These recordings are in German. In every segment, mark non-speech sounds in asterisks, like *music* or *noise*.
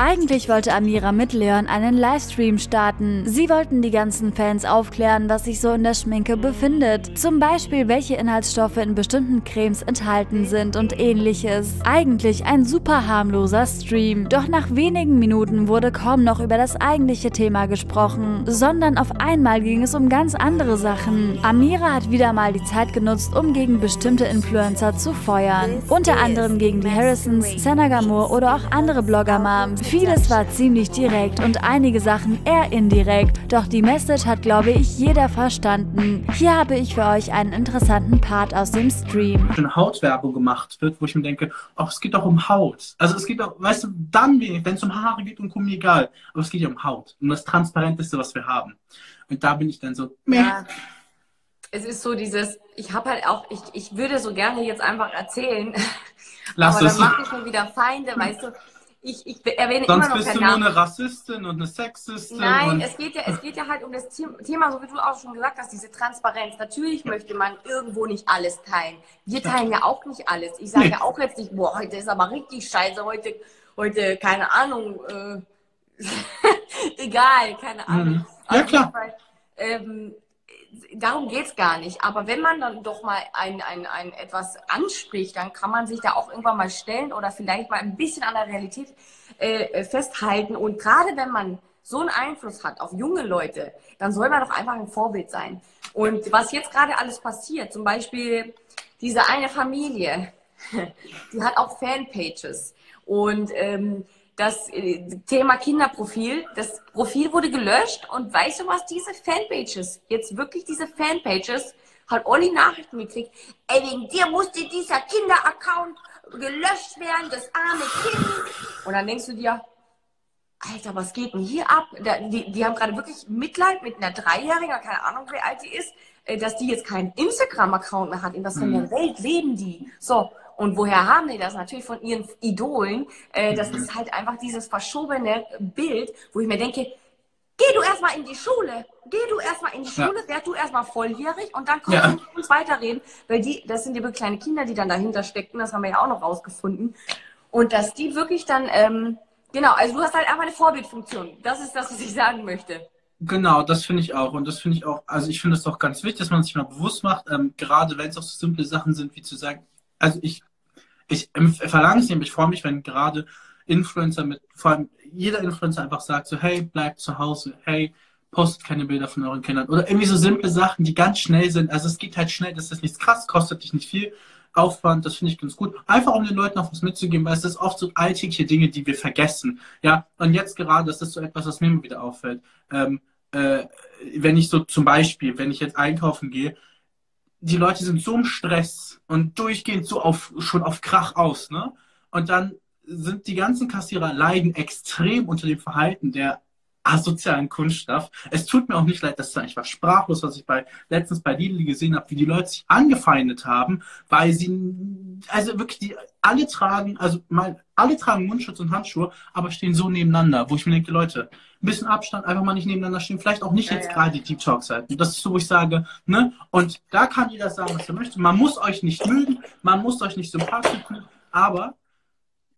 Eigentlich wollte Amira mit Leon einen Livestream starten. Sie wollten die ganzen Fans aufklären, was sich so in der Schminke befindet. Zum Beispiel, welche Inhaltsstoffe in bestimmten Cremes enthalten sind und ähnliches. Eigentlich ein super harmloser Stream. Doch nach wenigen Minuten wurde kaum noch über das eigentliche Thema gesprochen, sondern auf einmal ging es um ganz andere Sachen. Amira hat wieder mal die Zeit genutzt, um gegen bestimmte Influencer zu feuern. Unter anderem gegen die Harrisons, Senna Gamur oder auch andere Blogger-Moms. Vieles war ziemlich direkt und einige Sachen eher indirekt, doch die Message hat, glaube ich, jeder verstanden. Hier habe ich für euch einen interessanten Part aus dem Stream. Eine Hautwerbung gemacht wird, wo ich mir denke, oh, es geht doch um Haut. Also es geht doch, weißt du, dann, wenn es um Haare geht und mir egal, aber es geht ja um Haut. Um das Transparenteste, was wir haben. Und da bin ich dann so, meh. Ja. Es ist so dieses, ich habe halt auch, ich, ich würde so gerne jetzt einfach erzählen, Lass aber es. dann mache ich mir wieder Feinde, weißt du ich, ich erwähne Sonst immer noch bist du nur eine Rassistin und eine Sexistin. Nein, es geht, ja, es geht ja halt um das Thema, so wie du auch schon gesagt hast, diese Transparenz. Natürlich möchte man irgendwo nicht alles teilen. Wir teilen ja auch nicht alles. Ich sage nee. ja auch jetzt nicht, boah, heute ist aber richtig scheiße, heute, heute keine Ahnung, äh, *laughs* egal, keine Ahnung. Mhm. Ja, klar. Fall, ähm, darum geht es gar nicht. Aber wenn man dann doch mal ein, ein, ein etwas anspricht, dann kann man sich da auch irgendwann mal stellen oder vielleicht mal ein bisschen an der Realität äh, festhalten. Und gerade wenn man so einen Einfluss hat auf junge Leute, dann soll man doch einfach ein Vorbild sein. Und was jetzt gerade alles passiert, zum Beispiel diese eine Familie, *laughs* die hat auch Fanpages. Und ähm, das äh, Thema Kinderprofil, das Profil wurde gelöscht und weißt du was, diese Fanpages, jetzt wirklich diese Fanpages, hat Olli Nachrichten gekriegt, ey, wegen dir musste dieser Kinderaccount gelöscht werden, das arme Kind. Und dann denkst du dir, Alter, was geht denn hier ab? Die, die haben gerade wirklich Mitleid mit einer Dreijährigen, keine Ahnung, wie alt die ist, äh, dass die jetzt keinen Instagram-Account mehr hat. In was für einer mhm. Welt leben die? So, und woher haben die das? Natürlich von ihren Idolen. Äh, das ist halt einfach dieses verschobene Bild, wo ich mir denke, geh du erstmal in die Schule. Geh du erstmal in die Schule, ja. werd du erstmal volljährig und dann kannst ja. du mit uns weiterreden. Weil die, das sind die kleine Kinder, die dann dahinter stecken, das haben wir ja auch noch rausgefunden. Und dass die wirklich dann, ähm, genau, also du hast halt einfach eine Vorbildfunktion. Das ist das, was ich sagen möchte. Genau, das finde ich auch. Und das finde ich auch, also ich finde es auch ganz wichtig, dass man sich mal bewusst macht, ähm, gerade wenn es auch so simple Sachen sind, wie zu sagen, also ich ich verlange es nämlich, ich freue mich, wenn gerade Influencer mit, vor allem jeder Influencer einfach sagt so, hey, bleibt zu Hause, hey, postet keine Bilder von euren Kindern. Oder irgendwie so simple Sachen, die ganz schnell sind. Also es geht halt schnell, das ist nichts krass, kostet dich nicht viel. Aufwand, das finde ich ganz gut. Einfach um den Leuten auch was mitzugeben, weil es ist oft so alltägliche Dinge, die wir vergessen. Ja, und jetzt gerade, das ist so etwas, was mir immer wieder auffällt. Ähm, äh, wenn ich so zum Beispiel, wenn ich jetzt einkaufen gehe, die Leute sind so im Stress und durchgehend so auf, schon auf Krach aus, ne? Und dann sind die ganzen Kassierer leiden extrem unter dem Verhalten der asozialen Kunststoff. Es tut mir auch nicht leid, das ist eigentlich was sprachlos, was ich bei letztens bei Lidl gesehen habe, wie die Leute sich angefeindet haben, weil sie also wirklich die alle tragen, also mal alle tragen Mundschutz und Handschuhe, aber stehen so nebeneinander, wo ich mir denke, Leute, ein bisschen Abstand, einfach mal nicht nebeneinander stehen, vielleicht auch nicht ja, jetzt ja. gerade die Deep Talk Seiten. Das ist so, wo ich sage, ne? Und da kann jeder sagen, was er möchte. Man muss euch nicht mögen, man muss euch nicht sympathisch finden, aber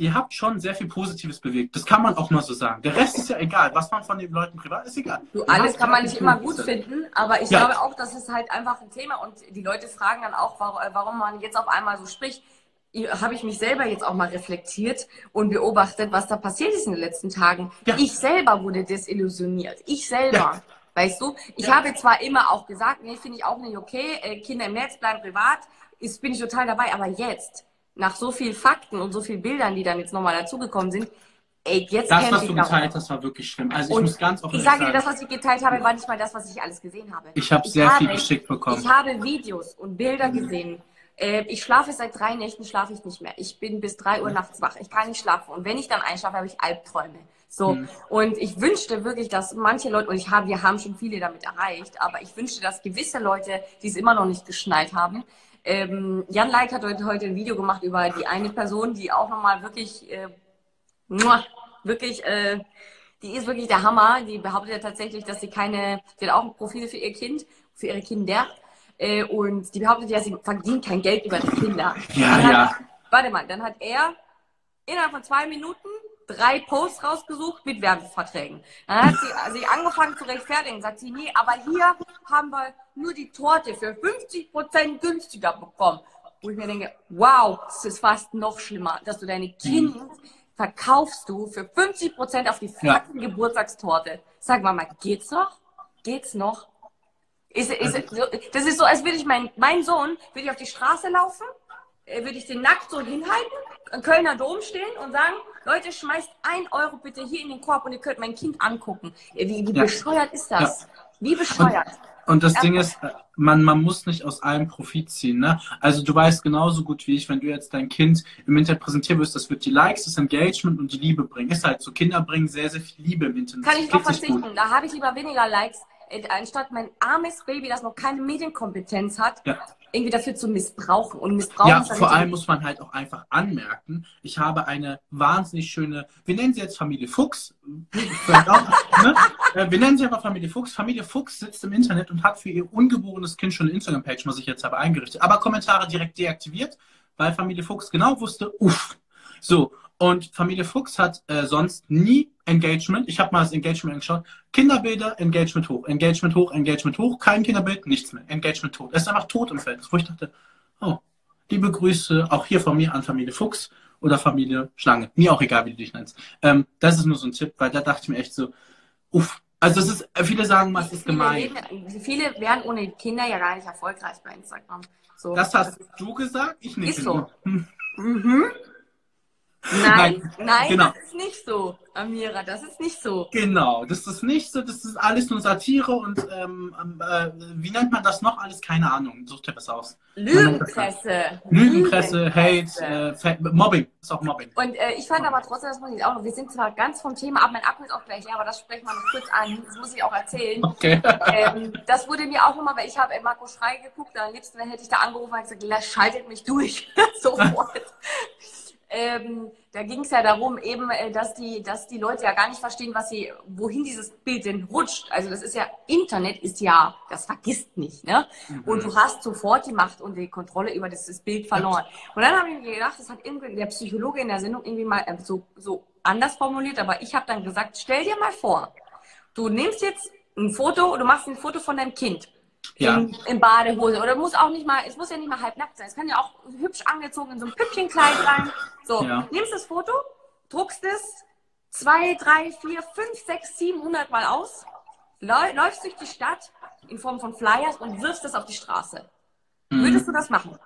ihr habt schon sehr viel Positives bewegt. Das kann man auch mal so sagen. Der Rest ist ja egal. Was man von den Leuten privat ist, egal. Du, alles kann man nicht immer gut finden, aber ich ja. glaube auch, das ist halt einfach ein Thema und die Leute fragen dann auch, warum man jetzt auf einmal so spricht. Habe ich mich selber jetzt auch mal reflektiert und beobachtet, was da passiert ist in den letzten Tagen. Ja. Ich selber wurde desillusioniert. Ich selber. Ja. Weißt du, ich habe zwar immer auch gesagt, nee, finde ich auch nicht okay, äh, Kinder im Netz bleiben privat, ist, bin ich total dabei, aber jetzt, nach so vielen Fakten und so vielen Bildern, die dann jetzt nochmal dazugekommen sind, ey, jetzt Das, was du geteilt hast, war wirklich schlimm. Also ich und muss ganz offen Ich sage dir, das, was ich geteilt habe, war nicht mal das, was ich alles gesehen habe. Ich habe sehr habe, viel geschickt bekommen. Ich habe Videos und Bilder mhm. gesehen. Äh, ich schlafe seit drei Nächten, schlafe ich nicht mehr. Ich bin bis drei Uhr nachts wach. Ich kann nicht schlafen. Und wenn ich dann einschlafe, habe ich Albträume. So. Mhm. Und ich wünschte wirklich, dass manche Leute, und ich habe, wir haben schon viele damit erreicht, aber ich wünschte, dass gewisse Leute, die es immer noch nicht geschnallt haben, ähm, Jan Leik hat heute, ein Video gemacht über die eine Person, die auch nochmal wirklich, äh, wirklich, äh, die ist wirklich der Hammer. Die behauptet ja tatsächlich, dass sie keine, sie hat auch ein Profil für ihr Kind, für ihre Kinder. Äh, und die behauptet ja, sie verdient kein Geld über die Kinder. Ja, ja. warte mal, dann hat er innerhalb von zwei Minuten drei Posts rausgesucht mit Werbeverträgen. Dann hat sie, sie angefangen zu rechtfertigen. Sagt sie, nee, aber hier haben wir nur die Torte für 50 Prozent günstiger bekommen. Wo ich mir denke, wow, es ist fast noch schlimmer, dass du deine Mhm. Kind verkaufst du für 50 Prozent auf die Ja. fucking Geburtstagstorte. Sag mal, mal, geht's noch? Geht's noch? Ist, ist, so- das ist so, als würde ich mein, mein Sohn, würde ich auf die Straße laufen, äh, würde ich den nackt so hinhalten, am Kölner Dom stehen und sagen, Leute, schmeißt ein Euro bitte hier in den Korb und ihr könnt mein Kind angucken. Wie, wie Ja. bescheuert ist das? Wie bescheuert? Und das Ja. Ding ist, äh, man, man muss nicht aus allem Profit ziehen. Ne? Also du weißt genauso gut wie ich, wenn du jetzt dein Kind im Internet präsentieren wirst, das wird die Likes, das Engagement und die Liebe bringen. Ist halt so, Kinder bringen sehr, sehr viel Liebe im Internet. Kann Das ich drauf gut. verzichten. Da habe ich lieber weniger Likes, äh, anstatt mein armes Baby, das noch keine Medienkompetenz hat, Ja. Irgendwie dafür zu missbrauchen. Und missbrauchen Ja, vor allem muss man halt auch einfach anmerken, ich habe eine wahnsinnig schöne, wir nennen sie jetzt Familie Fuchs, *laughs* ne? Äh, wir nennen sie aber Familie Fuchs. Familie Fuchs sitzt im Internet und hat für ihr ungeborenes Kind schon eine Instagram-Page, was ich jetzt habe, eingerichtet. Aber Kommentare direkt deaktiviert, weil Familie Fuchs genau wusste, uff. So, und Familie Fuchs hat äh, sonst nie Engagement. Ich habe mal das Engagement angeschaut. Kinderbilder, Engagement hoch, Engagement hoch, Engagement hoch, kein Kinderbild, nichts mehr. Engagement tot. Es ist einfach tot im Feld. Wo ich dachte, oh, liebe Grüße auch hier von mir an Familie Fuchs oder Familie Schlange. Mir auch egal, wie du dich nennst. Ähm, das ist nur so ein Tipp, weil da dachte ich mir echt so, uff. Also es ist, viele sagen mal, es ist viele, gemein. leben, viele wären ohne Kinder ja gar nicht erfolgreich bei Instagram. So. Das hast du gesagt, ich nicht. Ist so. Hm. Mhm. Nein, Nein, nein, genau. das ist nicht so, Amira, das ist nicht so. Genau, das ist nicht so, das ist alles nur Satire und ähm, äh, wie nennt man das noch alles? Keine Ahnung, sucht dir was aus. Lügenpresse. Lügenpresse, Hate, äh, Mobbing, ist auch Mobbing. Und äh, ich fand aber trotzdem, das muss ich auch noch, wir sind zwar ganz vom Thema ab, mein Akku ist auch gleich leer, aber das sprechen wir noch kurz an, das muss ich auch erzählen. Okay. ähm, das wurde mir auch immer, weil ich habe Marco Schrei geguckt, am liebsten hätte ich da angerufen und gesagt, "La, schaltet mich durch, *laughs* sofort. Ähm, da ging es ja darum, eben, äh, dass die, dass die Leute ja gar nicht verstehen, was sie, wohin dieses Bild denn rutscht. Also das ist ja, Internet ist ja, das vergisst nicht, ne? Und du hast sofort die Macht und die Kontrolle über dieses Bild verloren. Und dann habe ich mir gedacht, das hat irgendwie der Psychologe in der Sendung irgendwie mal äh, so, so anders formuliert, aber ich habe dann gesagt, stell dir mal vor, du nimmst jetzt ein Foto, du machst ein Foto von deinem Kind. Ja. In, in Badehose. Oder muss auch nicht mal, es muss ja nicht mal halbnackt sein. Es kann ja auch hübsch angezogen in so einem Püppchenkleid sein. So, Ja. nimmst das Foto, druckst es zwei, drei, vier, fünf, sechs, siebenhundert Mal aus, läu- läufst durch die Stadt in Form von Flyers und wirfst es auf die Straße. Würdest du das machen?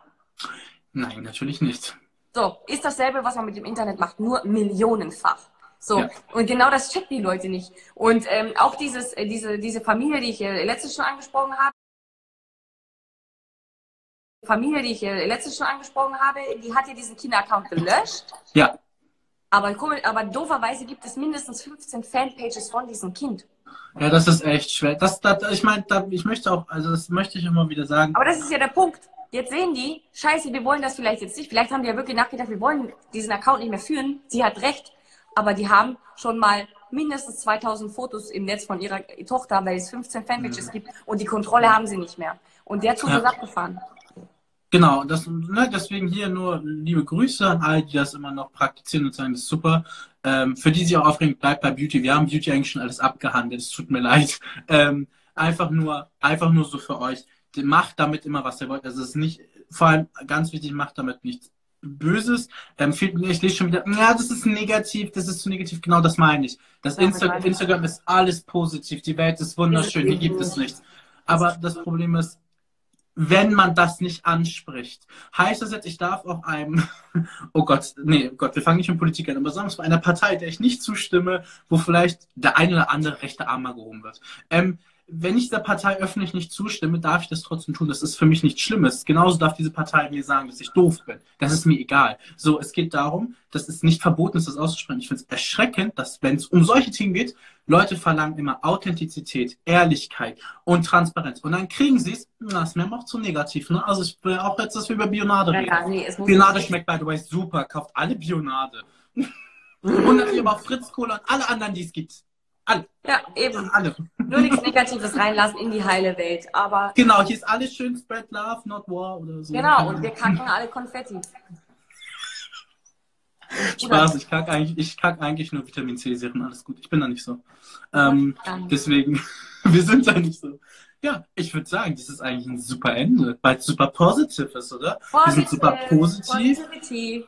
Nein, natürlich nicht. So, ist dasselbe, was man mit dem Internet macht, nur millionenfach. So, Ja. und genau das checken die Leute nicht. Und ähm, auch dieses, äh, diese, diese Familie, die ich äh, letztes schon angesprochen habe, Familie, die ich letztes schon angesprochen habe, die hat ja diesen Kinder-Account gelöscht. Ja, Aber, aber dooferweise gibt es mindestens 15 Fanpages von diesem Kind. ja, das ist echt schwer. Das, das, ich meine, ich möchte auch, also das möchte ich immer wieder sagen. Aber das ist ja der Punkt. Jetzt sehen die, scheiße, wir wollen das vielleicht jetzt nicht. Vielleicht haben die ja wirklich nachgedacht, wir wollen diesen Account nicht mehr führen. Sie hat recht. Aber die haben schon mal mindestens 2000 Fotos im Netz von ihrer Tochter, weil es 15 Fanpages gibt. Und die Kontrolle haben sie nicht mehr. Und der Zug Ja. ist abgefahren. Genau, das, ne, deswegen hier nur liebe Grüße an alle, die das immer noch praktizieren und sagen, das ist super. Ähm, für die sich auch aufregen, bleibt bei Beauty. Wir haben Beauty eigentlich schon alles abgehandelt. Es tut mir *laughs* leid. Ähm, einfach nur, einfach nur so für euch. Macht damit immer, was ihr wollt. Also es ist nicht, vor allem ganz wichtig, macht damit nichts Böses. Ähm, viel, ich lese schon wieder, ja, das ist negativ, das ist zu negativ. Genau das meine ich. Das Insta. Instagram ist alles positiv. Die Welt ist wunderschön. Hier gibt es nichts. Aber das Problem ist, wenn man das nicht anspricht, heißt das jetzt, ich darf auch einem, *laughs* oh Gott, nee, oh Gott, wir fangen nicht mit Politik an, aber sagen wir es mal einer Partei, der ich nicht zustimme, wo vielleicht der eine oder andere rechte Arm mal gehoben wird. Ähm, wenn ich dieser Partei öffentlich nicht zustimme, darf ich das trotzdem tun. Das ist für mich nichts Schlimmes. Genauso darf diese Partei mir sagen, dass ich doof bin. Das ist mir egal. So, es geht darum, dass es nicht verboten ist, das auszusprechen. Ich finde es erschreckend, dass, wenn es um solche Themen geht, Leute verlangen immer Authentizität, Ehrlichkeit und Transparenz. Und dann kriegen sie es, na, ist mir auch zu negativ. Ne? Also ich will auch jetzt, dass wir über Bionade reden. ja, nee, Bionade schmeckt, by the way, super. Kauft alle Bionade. *laughs* Und natürlich aber auch Fritz Cola und alle anderen, die es gibt. Alle. Ja, eben. Alle. Nur nichts Negatives reinlassen in die heile Welt. Aber Genau, hier ist alles schön Spread Love, not War oder so. genau, und wir kacken alle Konfetti. Spaß, ich kack eigentlich, ich kack eigentlich nur Vitamin C-Serien, alles gut. Ich bin da nicht so. Ähm, deswegen, *laughs* wir sind da nicht so. Ja, ich würde sagen, das ist eigentlich ein super Ende, weil es super positiv ist, oder? Positive, wir sind super positiv. Positivity.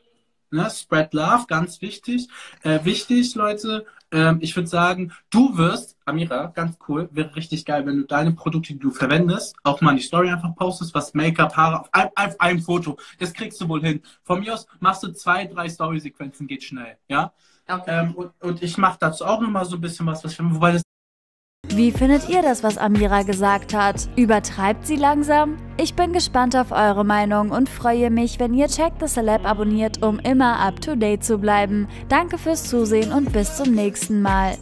Ne? Spread Love, ganz wichtig. Äh, wichtig, Leute, ähm, ich würde sagen, du wirst, Amira, ganz cool, wäre richtig geil, wenn du deine Produkte, die du verwendest, auch mal in die Story einfach postest, was Make-up, Haare, auf ein, auf einem Foto. Das kriegst du wohl hin. Von mir aus machst du zwei, drei Story-Sequenzen, geht schnell, ja? Okay. Ähm, und, und ich mache dazu auch nochmal so ein bisschen was, was ich, wobei das Wie findet ihr das, was Amira gesagt hat? Übertreibt sie langsam? Ich bin gespannt auf eure Meinung und freue mich, wenn ihr Check the Celeb abonniert, um immer up to date zu bleiben. Danke fürs Zusehen und bis zum nächsten Mal.